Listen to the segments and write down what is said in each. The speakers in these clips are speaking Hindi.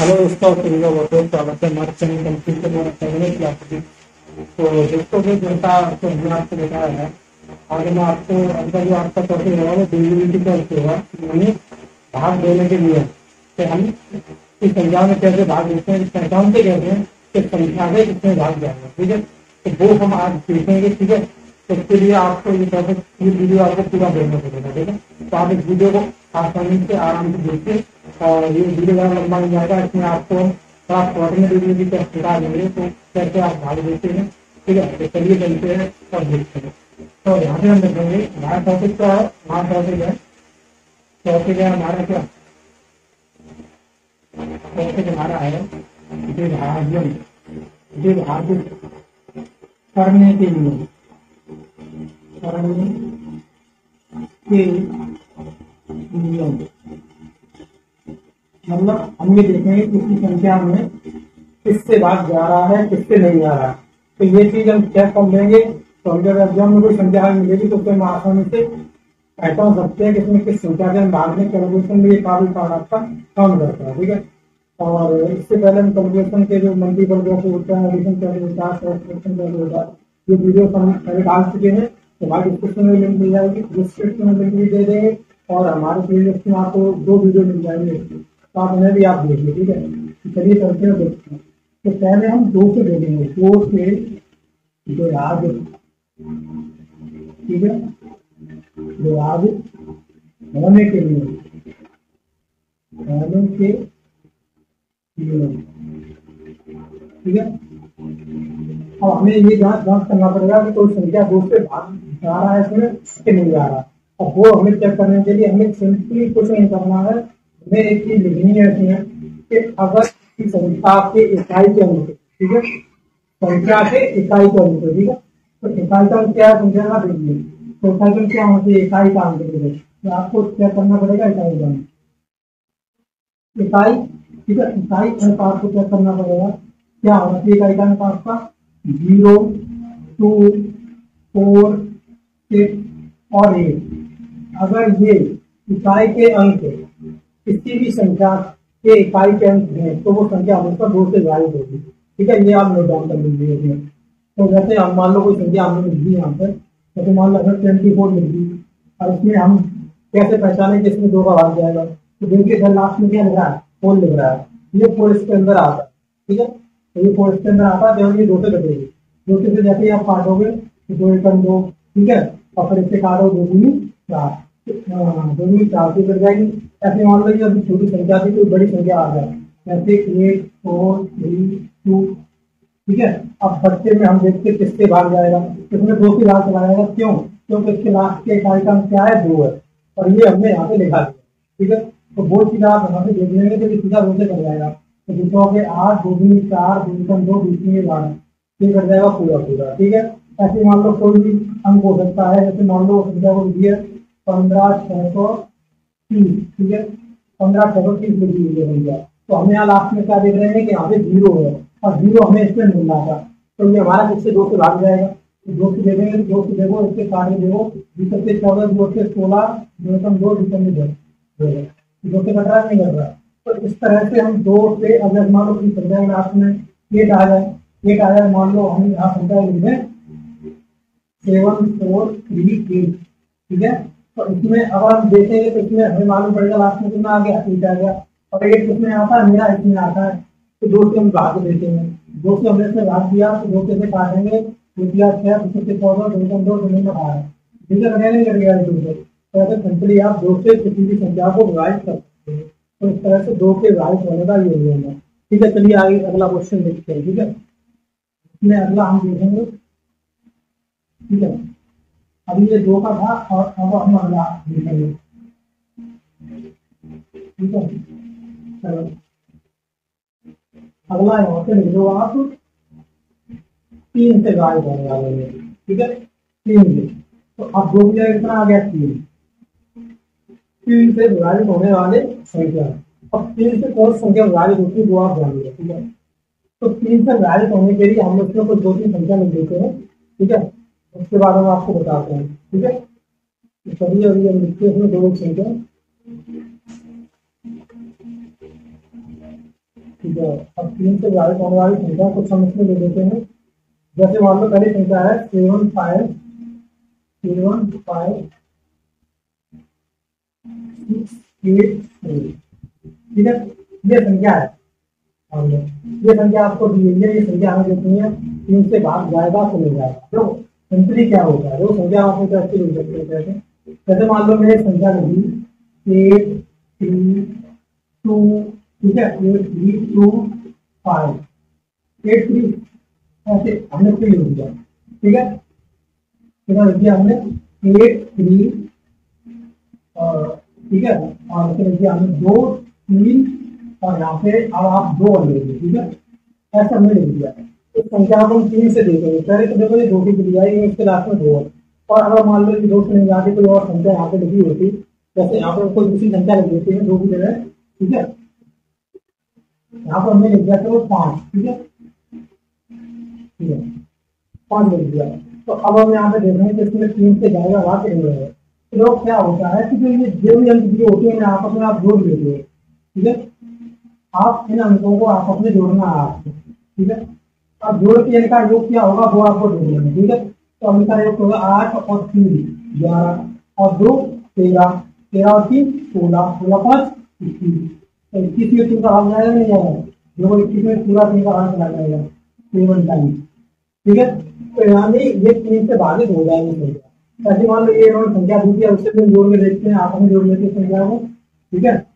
तो स्वागत है हमारे चैनल कंप्यूटर और चैनल क्लास की तो दोस्तों जो जनता आपको हमने आपको बताया है। आज मैं आपको अंदर जो आपका टॉपिक वो का होगा यानी भाग देने के लिए। तो हम इस संख्या में कैसे भाग देते हैं पहचान से कहते हैं कि संख्या से कितने भाग जाएँगे ठीक है? तो वो हम आज देखेंगे ठीक है? तो उसके लिए आपको ये टॉपिक ये वीडियो आपको पूरा देखना पड़ेगा, ठीक है? तो आप इस वीडियो को आसानी से आराम से देखिए। और ये वीडियो ज़्यादा लंबा नहीं जाएगा इसमें आपको थोड़ा शॉर्ट में वीडियो भी सिखा देंगे तो कैसे आप भाग देते हैं ठीक है तो चलिए चलते हैं और देखते हैं तो यहाँ से हम देखेंगे हमारा टॉपिक क्या है हमारा टॉपिक है टॉपिक है हमारा क्या टॉपिक हमारा है विभाजन विभाजित करने के लिए करने के नियम मतलब हम ये देखेंगे किसकी संख्या में किससे भाग जा रहा है, किससे नहीं जा रहा है। तो ये चीज़ हम चेक कर लेंगे तो हम जब एग्ज़ाम में कोई संख्या मिलेगी तो उससे हम आसानी से पहचान सकते हैं कि इसमें किस संख्या के भाग में कैलकुलेशन में ये काफ़ी आपका काम करता है, ठीक है? और इससे पहले हम कैलकुलेशन के जो मल्टीपल जैसे होता है एडिशन होता है ये वीडियो हम पहले डाल चुके हैं तो हमारे डिस्क्रिप्शन में लिंक मिल जाएगी डिस्क्रिप्शन में लिंक भी दे देंगे, और हमारे प्लेलिस्ट में आपको दो वीडियो मिल जाएँगे। आप उन्हें भी आप देख देखिए ठीक है? तो चलिए करते हैं, देखते हैं। तो पहले हम दो से देखेंगे, दो से विभाग ठीक है? विभाग होने के लिए, होने के लिए, ठीक है? अब हमें ये जाँच जाँच करना पड़ेगा कि कोई संख्या दो से भाग जा रहा है इसमें कि नहीं जा रहा। और वो हमें चेक करने के लिए हमें सिंपली कुछ नहीं करना है। हमें एक चीज़ लिखनी रहती है कि अगर की संख्या के इकाई के अनुरूप ठीक है? संख्या के इकाई के अनुरूप ठीक है? तो इकाई का अंक क्या है? संख्या का देखिए तो इकाई का क्या होती है। इकाई का अंक तो आपको क्या करना पड़ेगा? इकाई का अंक इकाई, ठीक है? इकाई अंक आपको क्या करना पड़ेगा? क्या होना चाहिए इकाई का अंक आपका ज़ीरो टू फोर सिक्स और एट अगर ये इकाई के अंक किसी भी संख्या के इकाई के अंक हैं तो वो संख्या हमेशा दो से ज़ाहिर होगी ठीक है, ये आप नोट डाउन कर लीजिए तो जैसे हम मान लो कोई संख्या हमने मिल दी यहाँ पर जैसे मान लो अगर ट्वेंटी फोर मिल दी और इसमें हम कैसे पहचाने कि इसमें दो का भाग जाएगा? तो देखिए सर लास्ट में क्या लिख रहा है? फोर लिख रहा है। ये फोर इसके अंदर आता है। ठीक है? तो ये फोर इसके अंदर आता है जब ये दो से कटेगी दो से जैसे ही आप काटोगे तो दो एकम दो। ठीक है? और फिर इससे काटो दो दूनी चार। दूनी चार से कट जाएगी। ऐसे मान लो अभी छोटी संख्या थी कोई बड़ी संख्या आ जाए जैसे एट फोर थ्री टू ठीक है? अब बच्चे में हम देखते भाग जाएगा। इसमें दो की लास्ट लगाएगा क्यों? क्योंकि इसके लास्ट के इकाई का क्या है? दो है। और ये हमने यहाँ पे लिखा ठीक है? तो वो चीज़ आप यहाँ पे देख लेंगे तो सीधा दो से कर जाएगा। तो दूसरों के आठ, दो दिन चार दूसरा दो दूसरी बारह। ये कर जाएगा पूरा पूरा। ठीक है? ऐसे मान लो कोई भी अंक हो सकता है। जैसे मान लो संख्या को दिया? पंद्रह छह सौ तीस, ठीक है? पंद्रह छह सौ तीस तो हमें यहाँ लास्ट में क्या देख रहे हैं कि यहाँ पे ज़ीरो है, और ज़ीरो हमें इसमें मिल रहा था। तो ये हमारा किससे दो से भाग जाएगा? तो दो से देखेंगे दो से देखो, इसके सारे देखो बीस से चौदह दो से सोलह दो सौ दो बीस में दो दो से कट रहा नहीं कर रहा। तो इस तरह से हम दो से, अगर मान लो कि संख्या लास्ट में एट आ जाए एट आ जाए, मान लो हम यहाँ संख्या लिख दें, सेवन फोर थ्री एट, ठीक है? तो इसमें अगर हम देखेंगे तो इसमें हमें मालूम पड़ेगा लास्ट में कितना आ गया आ गया। और एट किसमें आता है, मेरा इसमें आता है। तो दो से हम भाग देते हैं। दो से हमने इसमें भाग दिया तो दो से काटेंगे दो दिया से चौदह दो दो में ठीक है दो से। तो ऐसे सिंपली आप दो से किसी भी संख्या को डिवाइड कर सकते हैं। तो इस तरह से दो के डिवाइड होने का ये नियम है। ठीक है, चलिए आगे अगला क्वेश्चन देखते हैं। ठीक है? इसमें अगला हम देखेंगे। ठीक है? अभी ये दो का था और अब हम अगला ठीक है? चलो। अगला यहाँ पे लिख दो आप? तीन से गायब होने वाले हैं। ठीक है? तीन से। तो अब दो की जगह कितना आ गया? तीन। तीन से विभाजित होने वाले संख्या। अब तीन से कौन संख्या विभाजित होती है, वो आप जानिए ठीक है? तो तीन से विभाजित होने के लिए हम उसमें कुछ दो तीन संख्या लिख देते हैं। ठीक है? उसके बाद हम आपको बताते हैं, ठीक है? तो चलिए अभी हम लिखते हैं दो संख्या ठीक है, अब तीन से विभाजित होने वाली संख्या कुछ हम इसमें ले लेते हैं। जैसे मान लो पहली संख्या है seven five seven five, six, eight three ठीक है, ये संख्या है। ये संख्या आपको दी हुई है, ये संख्या हमें देती है, तीन से भाग जाएगा तो मिल जाएगा। तो संतरी क्या होता है? वो संख्या आपको कैसे मिल सकती है जैसे मान लो मैंने संख्या लगी एट थ्री टू ठीक है? Eight three two five eight three ऐसे हमने थ्री लिख दिया ठीक है? कितना लिख दिया हमने? एट थ्री ठीक है? और फिर लिख दिया हमने दो, तीन, और यहाँ पे अब आप दो और ले लीजिए, ठीक है? ऐसा हमने लिख दिया संख्या को हम तीन से देखेंगे। पहले तो देखो ये दो की दिया है इसके लास्ट में दो और अगर मान लो कि दो से नहीं जाती कोई और संख्या यहाँ पे लिखी होती, जैसे यहाँ पर कोई दूसरी संख्या लिख देती है दो की जगह ठीक है? यहाँ पर हमने लिख दिया तो पाँच, ठीक है? ठीक है। पाँच लिख दिया। तो अब हम यहाँ पे देख रहे हैं कि इसमें तीन से जाएगा वहाँ नहीं रहेगा तो क्या होता है कि जो ये जो भी अंक होते हैं आपस में आप जोड़ लेते हो, ठीक है? आप इन अंकों को आपस में जोड़ना है आपको ठीक है? अब जोड़ के इनका योग क्या होगा, वो आपको ढूंढना है ठीक है? तो अब इनका योग होगा आठ और तीन, ग्यारह और दो, तेरह तेरह और तीन, सोलह सोलह पाँच, इक्कीस। तो इक्कीस में तीन का जाएगा नहीं जाएगा? देखो, इक्कीस में पूरा तीन का भाग चला जाएगा सेवन टाइम ठीक है? तो यानी ये तीन से भागित हो जाएँगे ऐसे मान लो ये इन्होंने संख्या दी थी उससे जोड़ के देखते हैं, आप में जोड़ लेते हैं संख्या को। ठीक है?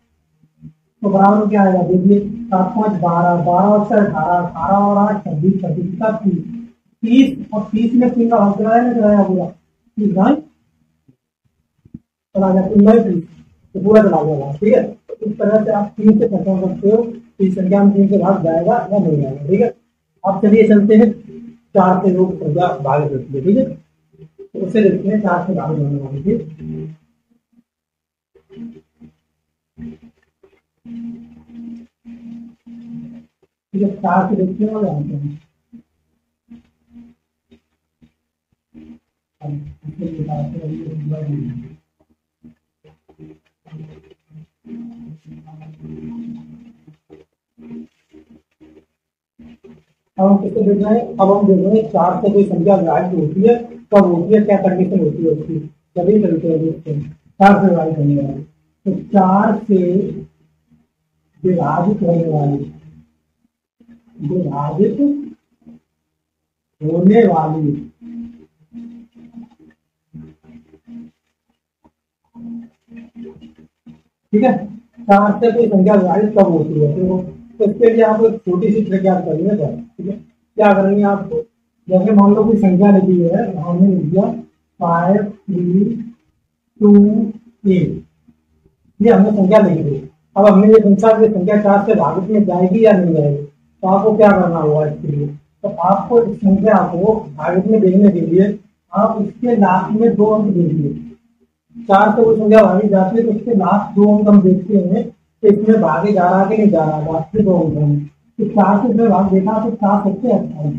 तो बराबर क्या आएगा? देखिए, सात पाँच बारह बारह और छह अठारह अठारह और आठ, छब्बीस छब्बीस का तीस तीस और तीस में तीन का भाग चलाया चलाया पूरा। तीस भाई चला गया तीन बाई तीस। तो पूरा चला गया ठीक है? तो इस तरह से आप तीन से पहचान सकते हो कि संख्या में तीन से भाग जाएगा या नहीं जाएगा, ठीक है? आप चलिए चलते हैं चार से लोग संख्या भाग देती है, ठीक है? तो उससे देखते हैं चार से भाग होने वाली ठीक है चार देखते हैं। अब हम किसको देख रहे हैं अब हम देख रहे हैं? चार से कोई संख्या विभाजित होती है, कब होती है, क्या कंडीशन होती है उसकी। सभी तरीके से चार से विभाजित होने वाली। तो चार से विभाजित होने वाली विभाजित होने वाली, ठीक है? चार से कोई संख्या विभाजित कब होती है तो इसके लिए आप एक छोटी सी ट्रिक याद करेंगे सर ठीक है? क्या करेंगे आप? जैसे मान लो कोई संख्या लिखी है, हमने लिख दिया फाइव थ्री टू एट ये हमने संख्या लिखी दी अब ये पूछा कि संख्या चार से भागित में जाएगी या नहीं जाएगी? तो आपको क्या करना होगा इसके लिए? तो आपको इस संख्या को भागित में देखने के लिए आप इसके लास्ट में दो अंक देखिए। चार से वो संख्या भागी जाती है तो उसके लास्ट दो अंक हम देखते हैं कि इसमें भागे जा रहा कि नहीं जा रहा लास्ट दो अंक हम तो चार से इसमें भाग देखा तो चार सबसे अच्छा है।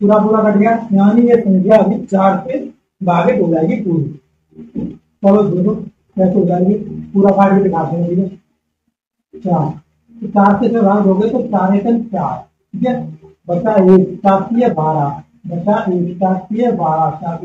पूरा पूरा कट गया। यानी ये संख्या अभी चार से भागित हो जाएगी पूरी। चलो देखो कैसे हो जाएगी। पूरा काट भी दिखाते है। चार। चार से भाग हो गए तो चार एकन चार, ठीक है? बचा एक, चार बारह, बचा एक, चार बारह, चार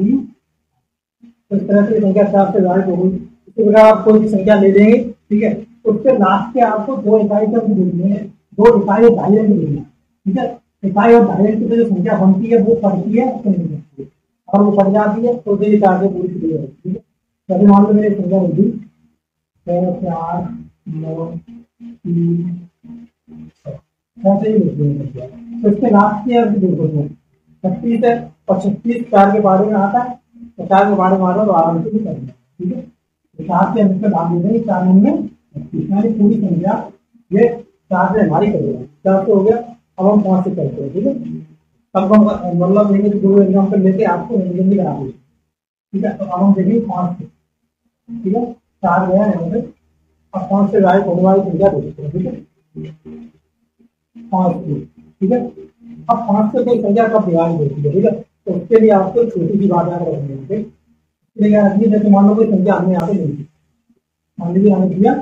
तो इस तरह से संख्या चार से विभाजित हो गई। इसी प्रकार आप कोई संख्या ले लेंगे, ठीक है? उसके लास्ट के आपको दो इकाई का देखने हैं, दो इकाई और ढाई अंक देना ठीक है? इकाई और ढाई अंक से जो संख्या बनती है, वो पढ़ती है, उसको और वो पढ़ जाती है तो उसे आगे पूरी क्लियर है, ठीक है? जैसे मान लो मेरी संख्या होगी छः चार, नौ ऐसे ही तो इसके लास्ट के देखो छत्तीस है और छत्तीस चार के बारे में आता है तो चार के बारे में आता है तो आराम से भी करना ठीक है चार के अंक से भाग देंगे चार में यानी पूरी संख्या ये चार से हमारी करेगा चार से हो गया अब हम पाँच से करते हैं ठीक है तब हम मतलब लेंगे दो एग्ज़ाम्पल लेके आपको जल्दी करा देंगे ठीक है तो अब हम देखेंगे पाँच से। ठीक है, चार गया यहाँ पे अब से गायब होने वाली संख्या देखते हैं, ठीक है? पाँच से, ठीक है? अब पाँच से कोई संख्या कब विभाजित होती है, ठीक है? तो उसके लिए आपको छोटी सी बात याद रखनी है, ठीक इसलिए रखनी जैसे मान लो कोई संख्या हमने यहाँ पे नहीं दी मान लीजिए हमें दिया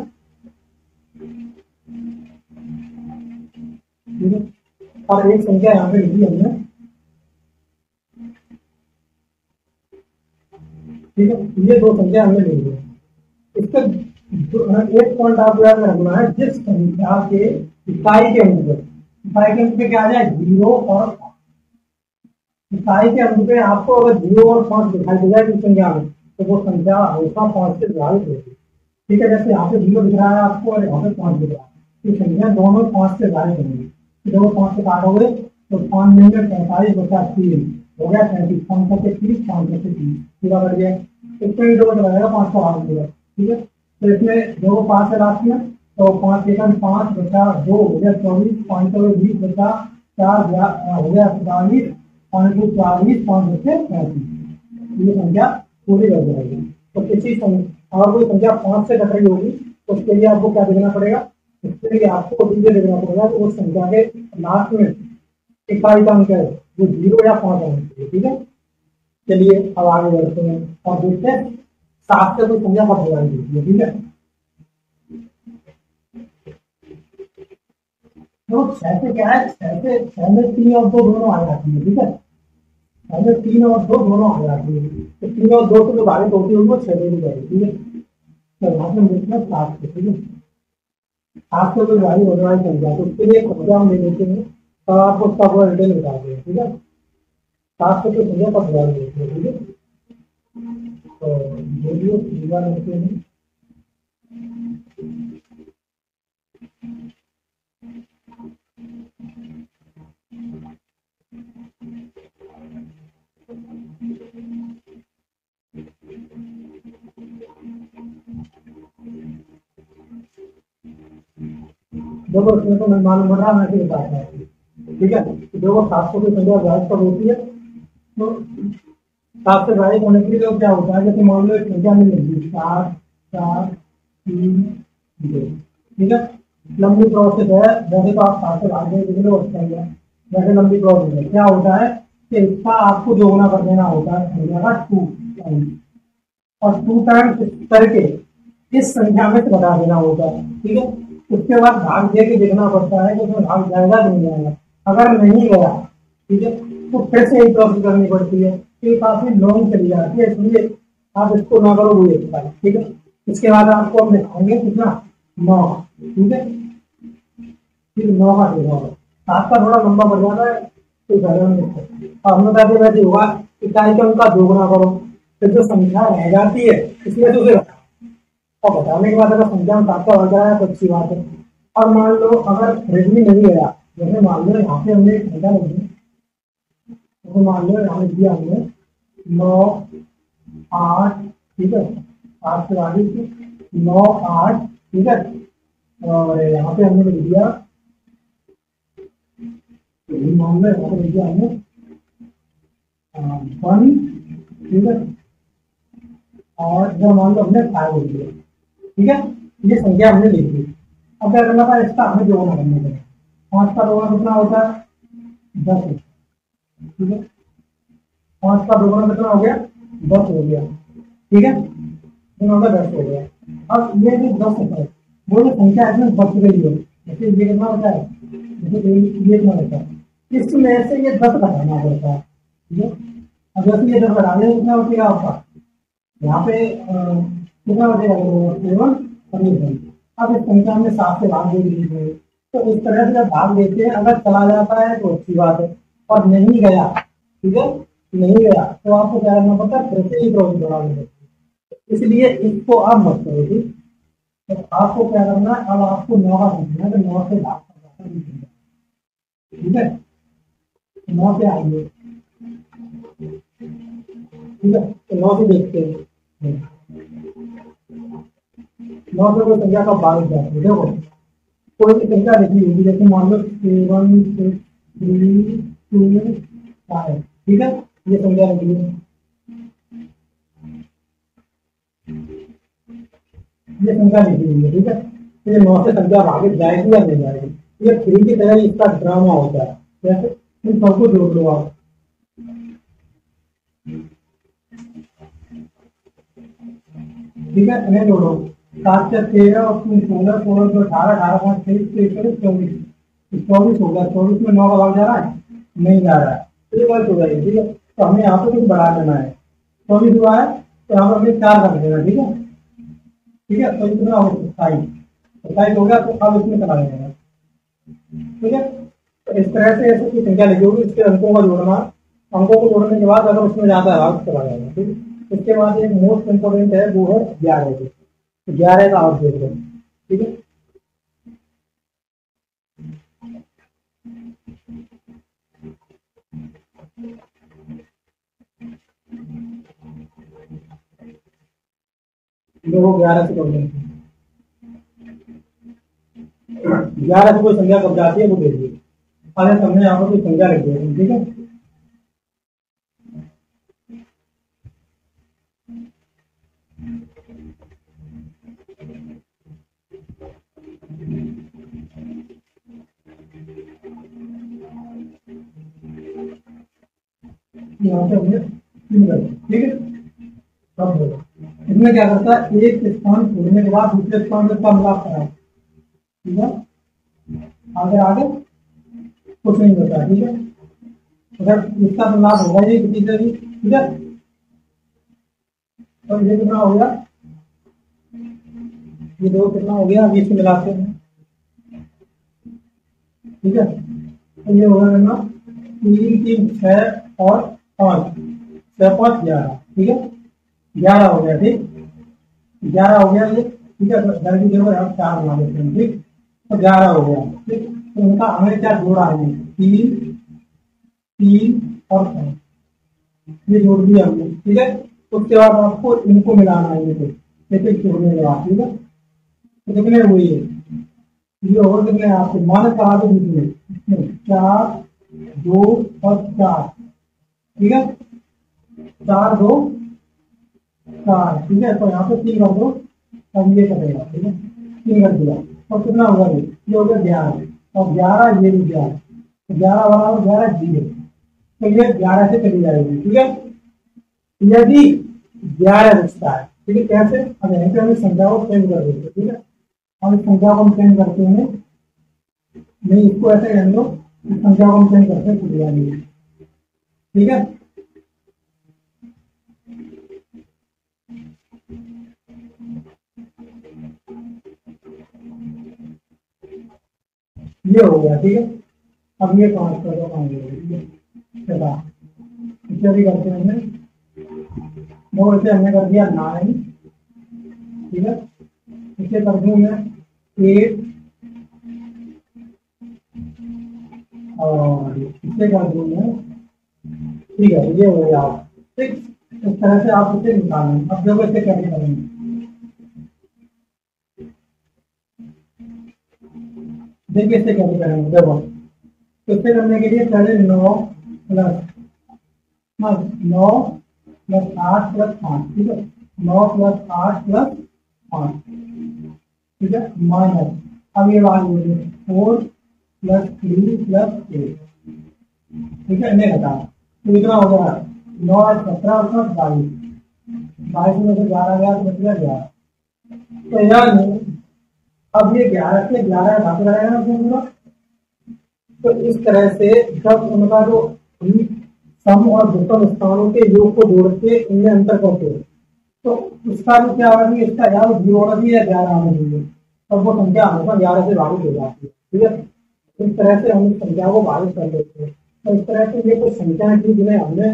और एक संख्या यहाँ पे लिखी हमने। ठीक है? ये दो संख्या हमने लिखी है इसका एक पॉइंट आपको याद रखना है जिस संख्या के इकाई के अंक इकाई के अंक पे क्या आ जाए? ज़ीरो और इकाई के अंक पे आपको अगर ज़ीरो और पाँच दिखाई दे जाए किस संख्या में तो वो संख्या हमेशा पाँच से प्रभावित होगी ठीक है, जैसे यहाँ पे ज़ीरो दिख रहा है आपको और यहाँ पे पाँच दिख रहा है। ये संख्या दोनों पाँच से प्रभावित होंगी। दोनों पाँच से काटोगे तो पाँच में पैंतालीस बचा तीन, हो गया पैंतीस पाँच सौ से तीस पाँच सौ से तीस पूरा कर गया। इसमें भी दो लगाएगा पाँच सौ आठ ठीक है? तो इसमें दो को पाँच से लास्ट में तो पाँच सेकंड पाँच बचा दो, हो गया चौबीस, पाँच सौ बीस बचा चार हो गया पैंतालीस पाँच सौ चालीस, पाँच बचे पैंतीस। ये संख्या पूरी कर जाएगी। तो किसी अगर कोई संख्या पाँच से कट रही होगी तो उसके लिए आपको क्या देखना पड़ेगा? उसके लिए आपको डीजे देखना पड़ेगा तो उस संख्या के लास्ट में इकाई का अंक है, वो ज़ीरो या पाँच होना चाहिए ठीक है? चलिए, अब आगे बढ़ते हैं। और देखते हैं सात से कोई संख्या मत लगाई ठीक है? तो छह से क्या है? छह से, छह में तीन और दो दोनों आ जाती है, ठीक है? छह में तीन और दो दोनों आ जाती है। तो तीन और दो से जो भारित होती है वो छह में भी जाएगी, ठीक है? तो यहाँ पे से ठीक है? होने वाली तो उसके लिए हम ले लेते हैं तो आपको उसका पूरा बता ठीक है? सात से कोई संख्या का बता देते हैं, ठीक है? तो वीडियो पूरा रखते हैं। देखो, इसमें तो मैं मालूम रहा हूँ ठीक है? देखो, सात सौ की संख्या जायज़ होती है। सात से जायज़ होने के लिए क्या होता है? जैसे मान लो एक संख्या मिल रही चार चार, तीन, दो। ठीक है? लंबी प्रोसेस है। जैसे तो आप सात से भाग देंगे तो अच्छा है जैसे लंबी प्रोसेस है। क्या होता है कि इसका आपको दोगुना कर देना होता है संख्या का टू और टू टाइम करके इस संख्या में घटा देना होता है। ठीक है? उसके बाद भाग दे के देखना पड़ता है कि उसमें भाग जाएगा नहीं जाएगा। अगर नहीं गया, ठीक है? तो फिर से एक प्रोसेस करनी पड़ती है। ये काफ़ी लॉन्ग चली जाती है, इसलिए आप इसको ना करो वो ठीक है? इसके बाद आपको हम दिखाएँगे कितना? नौ ठीक है? फिर नौ का देखा सात का थोड़ा लंबा बढ़ जाता है तो ज़्यादा नहीं और हमने कहते वैसे हुआ इकाई का उनका दोगुना करो फिर जो संख्या रह जाती है इसलिए तो उसे और बताने के बाद अगर संख्या में का बढ़ जाए तो अच्छी बात है। और मान लो, अगर फ्रिज में नहीं गया जैसे मान लो यहाँ पे हमने एक संख्या तो मान लो यहाँ दिया हमने। नौ, आठ, ठीक है? आठ से आगे नौ, आठ, ठीक है? और यहाँ पे हमने लिख दिया। मान लो, यहाँ पे दिया हमने। वन, ठीक है? और मान लो हमने फाइव लिख दिया ठीक है? ये संख्या हमने लिख दी। अब क्या करना था? इसका हमें जोड़ना करने का पाँच का कितना होता है? दस है पाँच का दोगुना कितना हो गया? दस हो गया। ठीक है? दस हो गया। अब ये जो दस है, वो जो संख्या इसमें बच गई हो ये कितना होता है? जैसे ये कितना होता है? इसमें से ये दस घटाना होता है। ठीक है? अब जैसे ये दस घटाने कितना होता आपका? यहाँ पे कितना केवल समीकरण अब इस संख्या में सात से भाग दे दीजिए। तो इस तरह से जब भाग देते हैं, अगर चला जाता है तो अच्छी बात है। और नहीं गया, ठीक है? नहीं गया तो आपको क्या करना पड़ता है? ही प्रोसेस बढ़ाना इसलिए इसको अब मत करो, ठीक? तो आपको क्या करना है? अब आपको नौ का समझना है तो नौ से भाग ठीक है? नौ से आइए ठीक है? तो नौ से देखते हैं। नौ से कोई संख्या का जाती है? देखो कोई भी संख्या लिखी होगी जैसे मान लो सेवन, सिक्स, थ्री ठीक है ये ये हुई है ठीक है ये नौ से संख्या जाएगी या नहीं जाएगी ये की तरह इसका ड्रामा होता है जैसे इन सबको जोड़। लो आप ठीक है इन्हें जोड़ो सात से तेरह और तीन सोलह सोलह सौ अठारह अठारह, पाँच तेईस तेईस चौबीस। चौबीस तो हो गया चौबीस में नौ का भाग जा रहा है? नहीं जा रहा है। तो गलत हो जाएगी ठीक है? तो हमें यहाँ पे कुछ बढ़ा देना है। चौबीस हुआ है तो यहाँ पर हमें चार रख देना ठीक है? ठीक है तो इतना हो सत्ताईस सत्ताईस हो गया तो अब इसमें चला जाएगा। ठीक है? तो इस तरह से ऐसे की संख्या लिखी होगी, इसके अंकों का जोड़ना। अंकों को जोड़ने के बाद अगर उसमें जाता है भाग चला जाएगा, ठीक है? इसके बाद एक मोस्ट इम्पोर्टेंट है, वो है ग्यारह तो ग्यारह का आप देख रहे ठीक है? देखो ग्यारह से कम ग्यारह से कोई संख्या कब जाती है वो देखिए अगर हमने यहाँ पर कोई संख्या लिख दी ठीक है? ठीक है? सब होगा इसमें क्या करता है? एक स्थान छोड़ने के बाद दूसरे स्थान में कम लाभ करा ठीक है? आगे आगे। कुछ नहीं होता, ठीक है? अगर इसका तो लाभ होगा ही किसी से भी, ठीक है? तो ये कितना हो गया? ये दो कितना हो गया? अभी इसको मिलाते हैं ठीक है? तो ये होगा ना तीन तीन, छह और पाँच। छह, पाँच, ग्यारह। ठीक है? ग्यारह हो गया, ठीक? ग्यारह हो गया ये ठीक है घर की जगह हम चार बना देते हैं, ठीक? तो ग्यारह हो गया, ठीक? तो उनका हमें क्या जोड़ा है? तीन तीन और पाँच। ये जोड़ दिया हमने, ठीक है? उसके बाद आपको इनको मिलाना है ये जैसे जोड़ने के बाद, ठीक है? तो कितने हुए ये? और कितने आपको? मान कहा तो निकले चार, दो और चार, ठीक है? चार, दो चार ठीक है तो यहाँ पे तीन कर दो अब ये करेगा, ठीक है? तीन कर दिया। और कितना होगा ये? ये हो गया ग्यारह। और ग्यारह, ये भी ग्यारह। तो ग्यारह बराबर ग्यारह ज़ीरो। तो ये ग्यारह से चली जाएगी, ठीक है? यदि ग्यारह बचता है, ठीक है, कैसे? अब यहीं पे हमें संख्या को चेंज कर देते ठीक है? हम इस संख्या को हम चेंज करते हैं। नहीं, इसको ऐसे रहने दो इस संख्या को हम चेंज करते हैं ठीक है? ये हो गया, ठीक है? अब ये पाँच दो पाँच चला। इसे करते हैं। वो इसे हमने कर दिया नाइन ठीक है? इसे कर दूँ मैं एट और इसे कर दूँ मैं, ठीक है, ये हो गया। ठीक, इस तरह से आप इसे निकालें। अब जब इसे कैसे करेंगे। देखिए इससे कैसे करेंगे देखो। इससे करने के लिए पहले नौ प्लस नौ प्लस आठ प्लस पाँच, ठीक है? नौ प्लस आठ प्लस पाँच, ठीक है? माइनस, अब ये बात बोलिए four plus three plus eight ठीक है? इन्हें घटा तो इतना हो गया? नौ आठ सत्रह प्लस बाईस बाईस में से ग्यारह गया तो गया ग्यारह। तो यार अब ये ग्यारह से ग्यारह भाग लगाया ना पूरा। तो इस तरह से जब उनका जो सम और विषम स्थानों के योग को जोड़ के इनमें अंतर करते हैं तो उसका भी क्या होगा इसका या ज़ीरो होना चाहिए या ग्यारह आना चाहिए। तब वो संख्या हमेशा ग्यारह से भावित हो जाती है, ठीक है? इस तरह से हम संख्या को भावित कर लेते हैं। तो इस तरह से ये कुछ संख्या थी जिन्हें हमने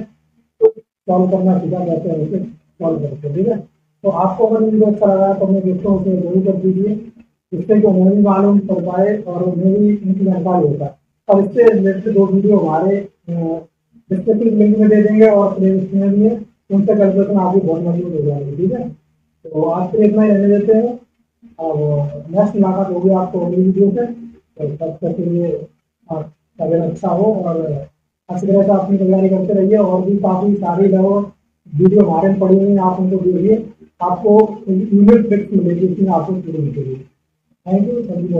सॉल्व करना सीखा जाते हैं सॉल्व करते हैं, ठीक है? तो आपको अगर वीडियो अच्छा लगा तो मैं देखता हूँ उसे ज़रूर कर दीजिए। जिससे कि उन्हें भी मालूम पड़ पाए और उन्हें भी इनकी जानकारी होता और इससे रिलेटेड दो वीडियो हमारे डिस्क्रिप्शन लिंक में दे देंगे और प्लेलिस्ट में भी है उनसे कैलकुलेशन आपकी बहुत मज़बूत हो जाएगी, ठीक है? तो आज से इतना ही, रहने देते हैं। और नेक्स्ट मुलाकात होगी आपको अगली वीडियो से। तो तब तक के लिए आप तबियत अच्छा हो और अच्छी तरह से अपनी तैयारी करते रहिए और भी काफ़ी सारी जो वीडियो हमारे में पड़ी हुई है, आप उनको देखिए। आपको यूनिट फिक्स मिलेगी, इसमें आपको शुरू मिलेगी। You thank you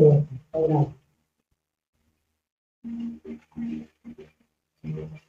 very much